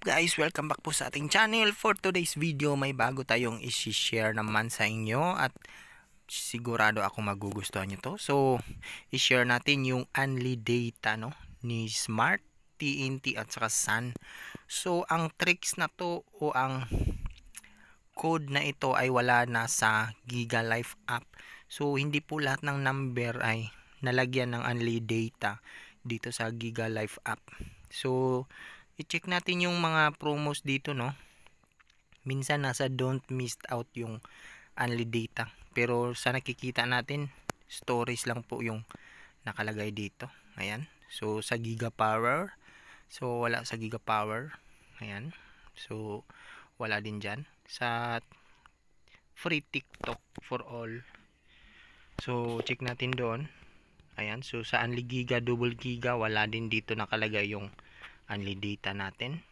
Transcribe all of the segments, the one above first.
guys, welcome back po sa ating channel. For today's video, may bago tayong isi-share naman sa inyo at sigurado ako magugustuhan nyo to. So, i-share natin yung Unli data no, ni Smart, TNT at saka Sun. So, ang tricks na to o ang code na ito ay wala na sa Giga Life app. So, hindi po lahat ng number ay nalagyan ng Unli data dito sa Giga Life app. So, i-check natin yung mga promos dito no? Minsan nasa don't miss out yung only data. Pero sa nakikita natin stories lang po yung nakalagay dito. Ayan. So sa giga power. So wala sa giga power. Ayan. So wala din dyan. Sa free tiktok for all. So check natin doon. Ayan. So sa only giga double giga wala din dito nakalagay yung only data natin.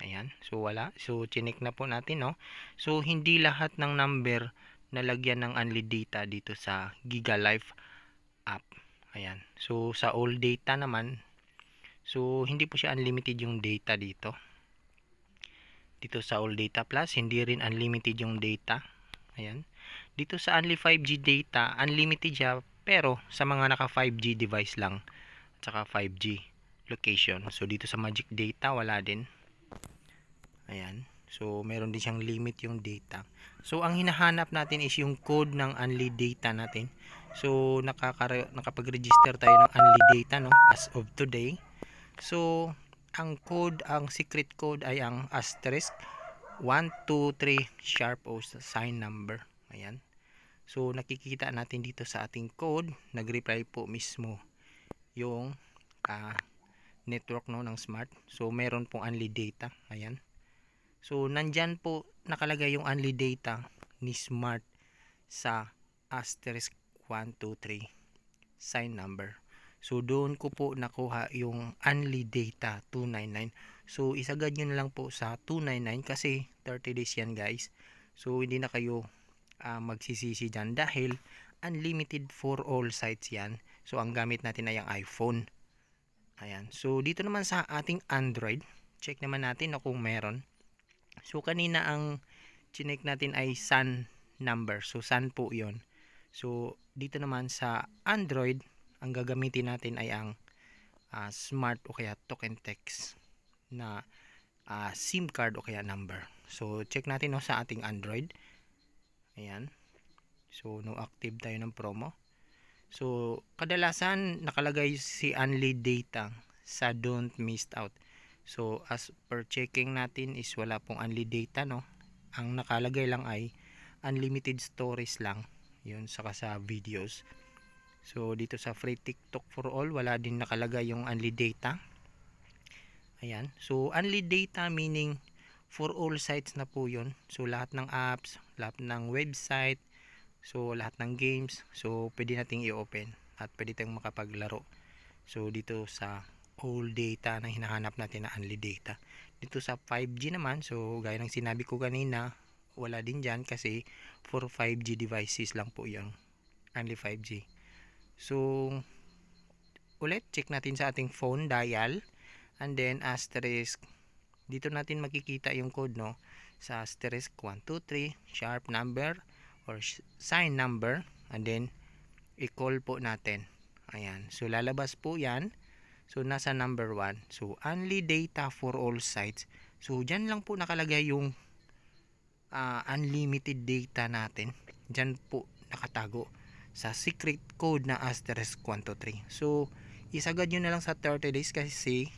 Ayan. So wala. So chinik na po natin no? So hindi lahat ng number nalagyan ng only data dito sa Giga Life app. Ayan. So sa all data naman so hindi po siya unlimited yung data dito. Dito sa all data plus hindi rin unlimited yung data. Ayan. Dito sa only 5G data unlimited siya pero sa mga naka 5G device lang at saka 5G location. So dito sa magic data wala din. Ayan. So meron din siyang limit yung data. So ang hinahanap natin is yung code ng unli data natin. So nakapag-register tayo ng unli data no as of today. So ang code, ang secret code ay ang asterisk 123 sharp o sign number. Ayan. So nakikita natin dito sa ating code, nag-reply po mismo yung uh, network no ng smart. So meron pong only data. Ayan. So nandyan po nakalagay yung only data ni smart sa asterisk 123 sign number. So doon ko po nakuha yung only data 299 so isagad nyo na lang po sa 299 kasi 30 days yan guys. So hindi na kayo uh, magsisisi dyan dahil unlimited for all sites yan. So ang gamit natin ay ang iPhone Ayan. So, dito naman sa ating Android, check naman natin na kung meron. So, kanina ang chinek natin ay Sun number. So, Sun po yon So, dito naman sa Android, ang gagamitin natin ay ang uh, smart o kaya token text na uh, SIM card o kaya number. So, check natin no, sa ating Android. Ayan. So, no active tayo ng promo. So, kadalasan nakalagay si only data sa don't missed out. So, as per checking natin is wala pong only data, no? Ang nakalagay lang ay unlimited stories lang. Yun, saka sa videos. So, dito sa free TikTok for all, wala din nakalagay yung only data. Ayan. So, only data meaning for all sites na po yun. So, lahat ng apps, lahat ng website, So, lahat ng games, so pwede nating i-open at pwede tayong makapaglaro. So, dito sa all data na hinahanap natin na only data. Dito sa 5G naman, so gaya ng sinabi ko kanina, wala din dyan kasi for 5G devices lang po yung only 5G. So, ulit, check natin sa ating phone dial and then asterisk dito natin makikita yung code no sa asterisk 123 sharp number or sign number and then i-call po natin. Ayan. So lalabas po yan. So nasa number 1 so only data for all sites. So dyan lang po nakalagay yung uh, unlimited data natin. Dyan po nakatago sa secret code na asterisk 123 so isagad nyo na lang sa 30 days kasi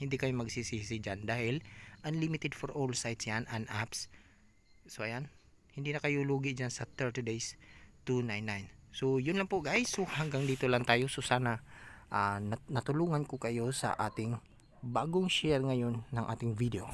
hindi kayo magsisisi dyan dahil unlimited for all sites yan and apps. So ayan hindi na kayo lugi dyan sa 30 days 299 so yun lang po guys. So hanggang dito lang tayo. So sana uh, nat natulungan ko kayo sa ating bagong share ngayon ng ating video